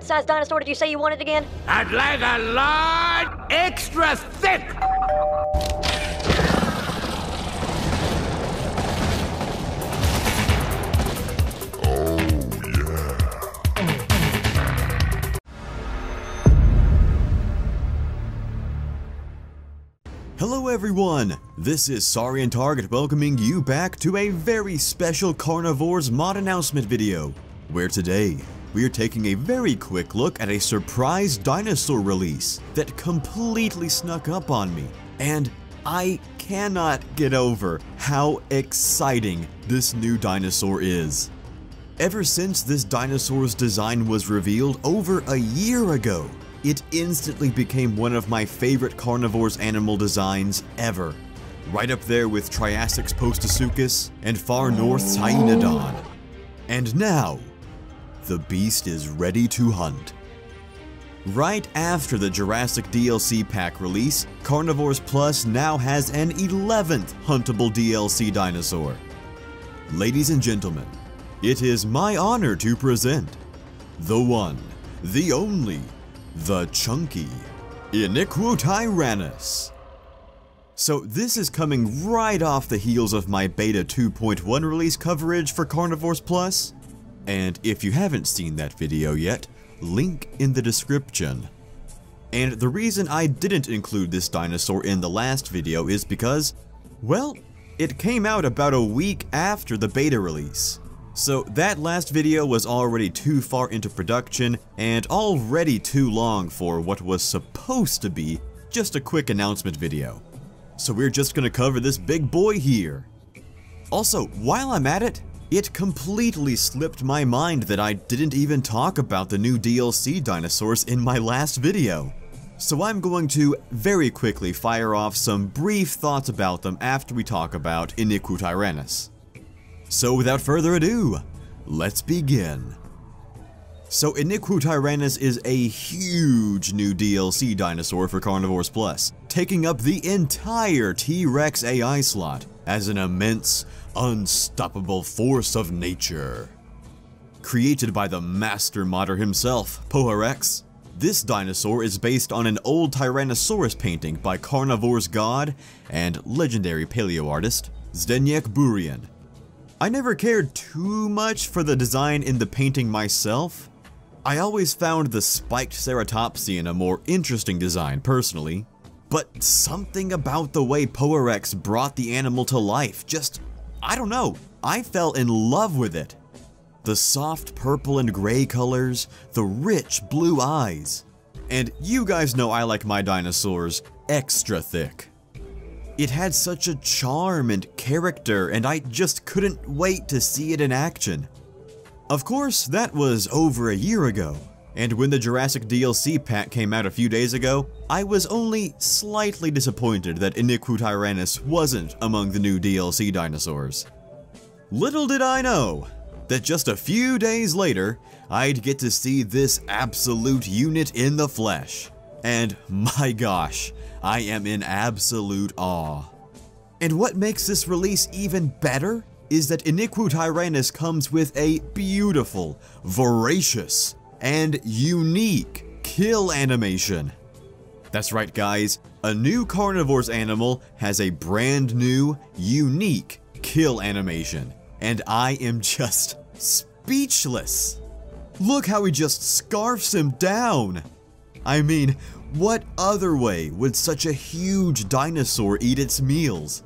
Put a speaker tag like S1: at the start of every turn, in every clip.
S1: what size dinosaur did you say you wanted again?
S2: I'd like a large, extra thick.
S3: Hello everyone, this is Saurian Target welcoming you back to a very special Carnivores mod announcement video, where today we are taking a very quick look at a surprise dinosaur release that completely snuck up on me, and I cannot get over how exciting this new dinosaur is. Ever since this dinosaur's design was revealed over a year ago, it instantly became one of my favorite carnivores animal designs ever. Right up there with Triassic's Postosuchus and Far North's Hyaenodon. And now, the beast is ready to hunt. Right after the Jurassic DLC pack release, Carnivores Plus now has an 11th huntable DLC dinosaur. Ladies and gentlemen, it is my honor to present the one, the only, the Chunky Iniquutyrannus. So this is coming right off the heels of my Beta 2.1 release coverage for Carnivores Plus, and if you haven't seen that video yet, link in the description. And the reason I didn't include this dinosaur in the last video is because, well, it came out about a week after the beta release. So that last video was already too far into production and already too long for what was supposed to be just a quick announcement video. So we're just gonna cover this big boy here. Also, while I'm at it, it completely slipped my mind that I didn't even talk about the new DLC dinosaurs in my last video. So I'm going to very quickly fire off some brief thoughts about them after we talk about Iniquutyrannus. So without further ado, let's begin. So Iniquutyrannus is a huge new DLC dinosaur for Carnivores Plus, taking up the entire T-Rex AI slot as an immense, unstoppable force of nature. Created by the master modder himself, Poharex, this dinosaur is based on an old Tyrannosaurus painting by Carnivore's god and legendary paleo artist Zdeněk Burian, I never cared too much for the design in the painting myself. I always found the spiked ceratopsian a more interesting design personally, but something about the way Poharex brought the animal to life just, I don't know, I fell in love with it. The soft purple and gray colors, the rich blue eyes. And you guys know I like my dinosaurs extra thick. It had such a charm and character, and I just couldn't wait to see it in action. Of course, that was over a year ago, and when the Jurassic DLC pack came out a few days ago, I was only slightly disappointed that Iniquutyrannus wasn't among the new DLC dinosaurs. Little did I know that just a few days later, I'd get to see this absolute unit in the flesh. And my gosh, I am in absolute awe. And what makes this release even better is that Iniquutyrannus comes with a beautiful, voracious, and unique kill animation. That's right guys, a new carnivore's animal has a brand new, unique kill animation, and I am just speechless. Look how he just scarfs him down. I mean, what other way would such a huge dinosaur eat its meals?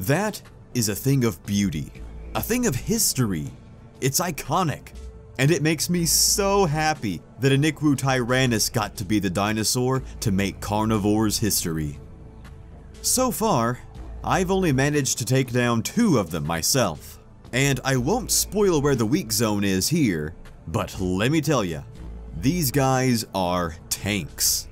S3: That is a thing of beauty, a thing of history. It's iconic, and it makes me so happy that Iniquutyrannus got to be the dinosaur to make carnivores history. So far, I've only managed to take down two of them myself, and I won't spoil where the weak zone is here, but let me tell you, these guys are tanks.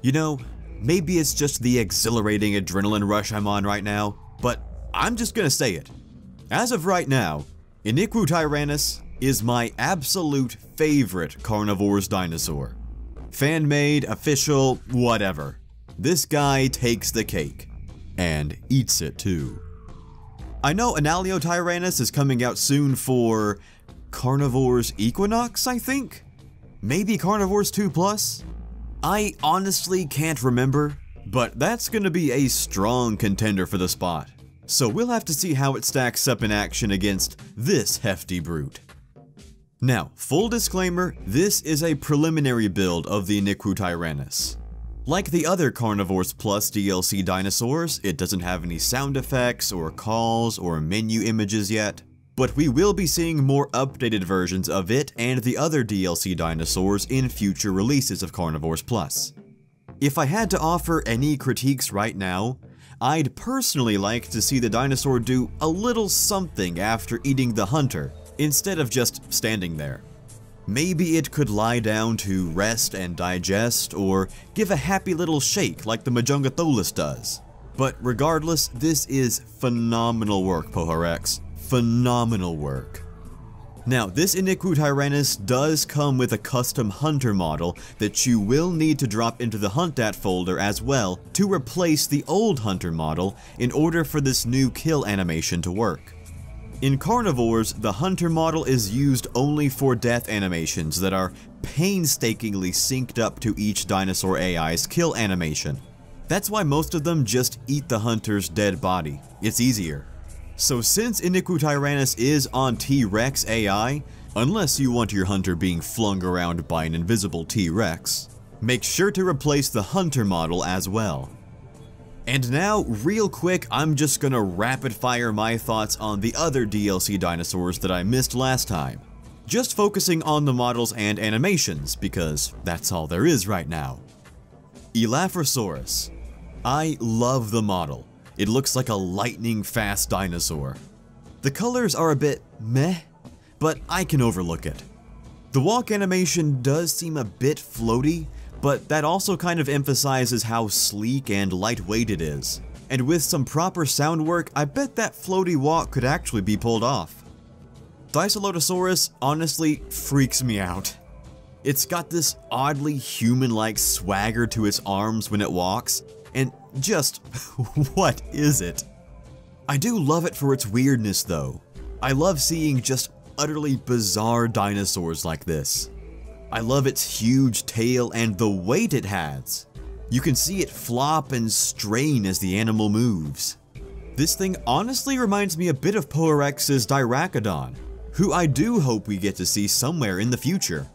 S3: You know, maybe it's just the exhilarating adrenaline rush I'm on right now, but I'm just gonna say it. As of right now, Iniquutyrannus is my absolute favorite carnivores dinosaur. Fan-made, official, whatever. This guy takes the cake. And eats it too. I know Analeotyrannus is coming out soon for Carnivores Equinox, I think? Maybe Carnivores 2 Plus? I honestly can't remember, but that's gonna be a strong contender for the spot. So we'll have to see how it stacks up in action against this hefty brute. Now, full disclaimer, this is a preliminary build of the Iniquutyrannus. Like the other Carnivores Plus DLC dinosaurs, it doesn't have any sound effects or calls or menu images yet, but we will be seeing more updated versions of it and the other DLC dinosaurs in future releases of Carnivores Plus. If I had to offer any critiques right now, I'd personally like to see the dinosaur do a little something after eating the hunter, instead of just standing there. Maybe it could lie down to rest and digest, or give a happy little shake like the Majungatholus does. But regardless, this is phenomenal work, Poharex. Phenomenal work. Now, this Iniquutyrannus does come with a custom hunter model that you will need to drop into the HUNTDAT folder as well to replace the old hunter model in order for this new kill animation to work. In carnivores, the hunter model is used only for death animations that are painstakingly synced up to each dinosaur AI's kill animation. That's why most of them just eat the hunter's dead body. It's easier. So since Iniquutyrannus is on T-Rex AI, unless you want your hunter being flung around by an invisible T-Rex, make sure to replace the hunter model as well. And now, real quick, I'm just gonna rapid fire my thoughts on the other DLC dinosaurs that I missed last time. Just focusing on the models and animations, because that's all there is right now. Elaphrosaurus. I love the model. It looks like a lightning fast dinosaur. The colors are a bit meh, but I can overlook it. The walk animation does seem a bit floaty, but that also kind of emphasizes how sleek and lightweight it is. And with some proper sound work, I bet that floaty walk could actually be pulled off. Dicelotosaurus honestly freaks me out. It's got this oddly human-like swagger to its arms when it walks, and just, what is it? I do love it for its weirdness though. I love seeing just utterly bizarre dinosaurs like this. I love its huge tail and the weight it has. You can see it flop and strain as the animal moves. This thing honestly reminds me a bit of Poharex's Dirachodon, who I do hope we get to see somewhere in the future.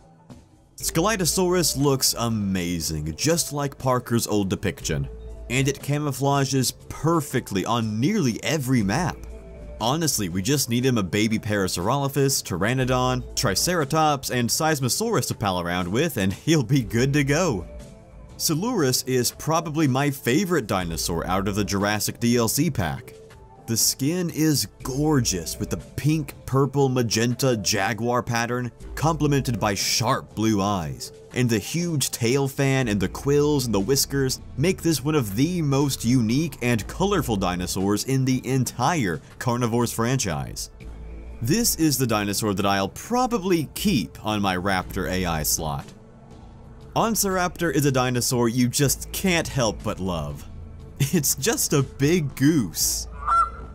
S3: Scelidosaurus looks amazing, just like Parker's old depiction, and it camouflages perfectly on nearly every map. Honestly, we just need him a baby Parasaurolophus, Pteranodon, Triceratops, and Seismosaurus to pal around with, and he'll be good to go. Coelurus is probably my favorite dinosaur out of the Jurassic DLC pack. The skin is gorgeous with the pink, purple, magenta jaguar pattern complemented by sharp blue eyes. And the huge tail fan and the quills and the whiskers make this one of the most unique and colorful dinosaurs in the entire Carnivores franchise. This is the dinosaur that I'll probably keep on my Raptor AI slot. Oncoraptor is a dinosaur you just can't help but love. It's just a big goose.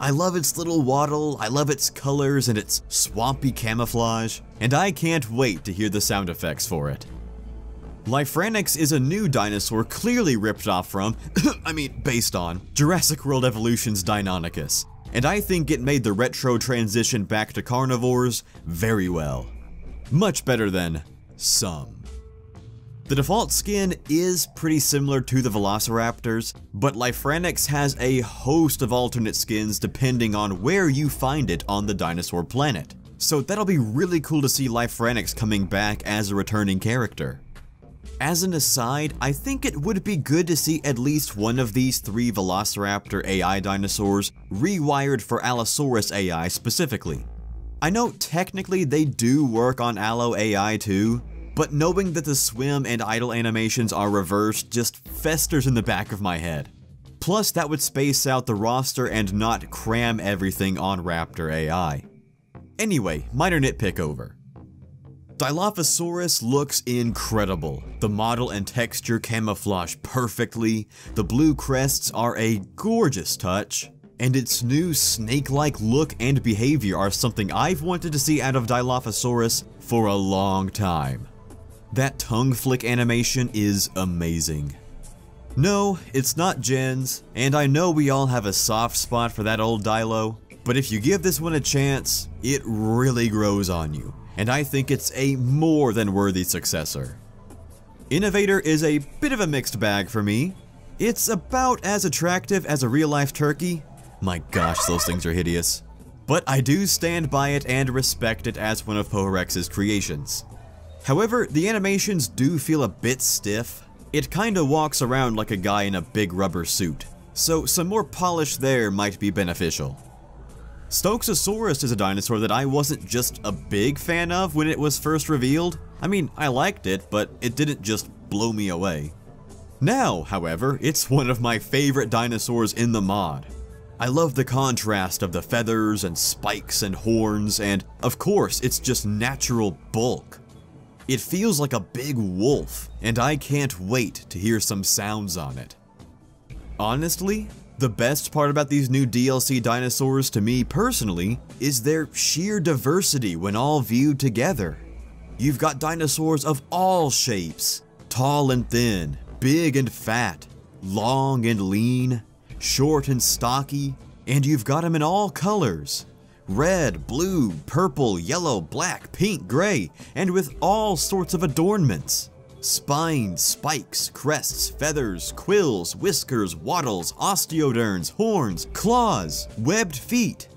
S3: I love its little waddle, I love its colors and its swampy camouflage, and I can't wait to hear the sound effects for it. Lyfranix is a new dinosaur clearly ripped off from, I mean based on, Jurassic World Evolution's Deinonychus, and I think it made the retro transition back to carnivores very well. Much better than some. The default skin is pretty similar to the Velociraptors, but Lyfranix has a host of alternate skins depending on where you find it on the dinosaur planet. So that'll be really cool to see Lyfranix coming back as a returning character. As an aside, I think it would be good to see at least one of these three Velociraptor AI dinosaurs rewired for Allosaurus AI specifically. I know technically they do work on Allo AI too, but knowing that the swim and idle animations are reversed just festers in the back of my head. Plus, that would space out the roster and not cram everything on Raptor AI. Anyway, minor nitpick over. Dilophosaurus looks incredible. The model and texture camouflage perfectly, the blue crests are a gorgeous touch, and its new snake-like look and behavior are something I've wanted to see out of Dilophosaurus for a long time. That tongue flick animation is amazing. No, it's not Jen's, and I know we all have a soft spot for that old Dilo, but if you give this one a chance, it really grows on you, and I think it's a more than worthy successor. Innovator is a bit of a mixed bag for me. It's about as attractive as a real-life turkey. My gosh, those things are hideous. But I do stand by it and respect it as one of Poharex's creations. However, the animations do feel a bit stiff, it kinda walks around like a guy in a big rubber suit, so some more polish there might be beneficial. Stokesosaurus is a dinosaur that I wasn't just a big fan of when it was first revealed. I mean, I liked it, but it didn't just blow me away. Now, however, it's one of my favorite dinosaurs in the mod. I love the contrast of the feathers and spikes and horns, and of course, it's just natural bulk. It feels like a big wolf, and I can't wait to hear some sounds on it. Honestly, the best part about these new DLC dinosaurs to me personally is their sheer diversity when all viewed together. You've got dinosaurs of all shapes, tall and thin, big and fat, long and lean, short and stocky, and you've got them in all colors, red, blue, purple, yellow, black, pink, gray, and with all sorts of adornments. Spines, spikes, crests, feathers, quills, whiskers, wattles, osteoderms, horns, claws, webbed feet.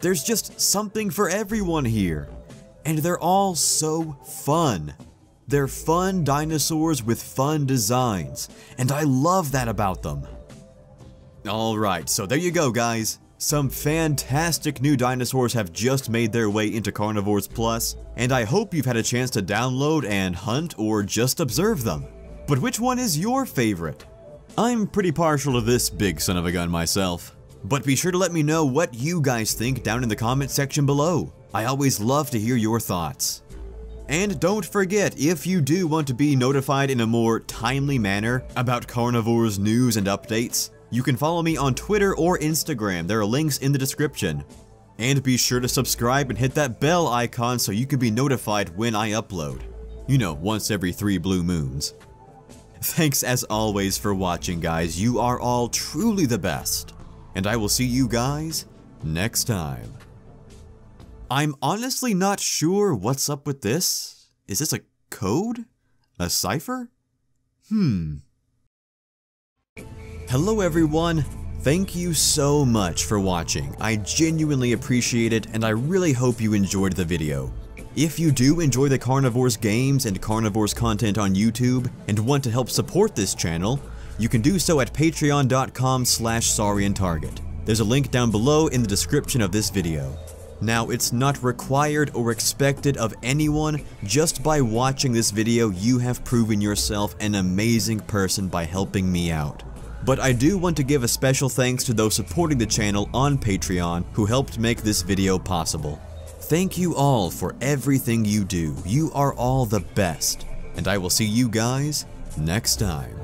S3: There's just something for everyone here. And they're all so fun. They're fun dinosaurs with fun designs, and I love that about them. Alright, so there you go guys. Some fantastic new dinosaurs have just made their way into Carnivores Plus, and I hope you've had a chance to download and hunt or just observe them. But which one is your favorite? I'm pretty partial to this big son of a gun myself. But be sure to let me know what you guys think down in the comment section below. I always love to hear your thoughts. And don't forget, if you do want to be notified in a more timely manner about Carnivores news and updates, you can follow me on Twitter or Instagram, there are links in the description. And be sure to subscribe and hit that bell icon so you can be notified when I upload. You know, once every three blue moons. Thanks as always for watching guys, you are all truly the best. And I will see you guys next time. I'm honestly not sure what's up with this. Is this a code? A cipher? Hmm. Hello everyone, thank you so much for watching. I genuinely appreciate it and I really hope you enjoyed the video. If you do enjoy the Carnivores games and Carnivores content on YouTube and want to help support this channel, you can do so at patreon.com slash sauriantarget. There's a link down below in the description of this video. Now, it's not required or expected of anyone, just by watching this video you have proven yourself an amazing person by helping me out. But I do want to give a special thanks to those supporting the channel on Patreon who helped make this video possible. Thank you all for everything you do. You are all the best. And I will see you guys next time.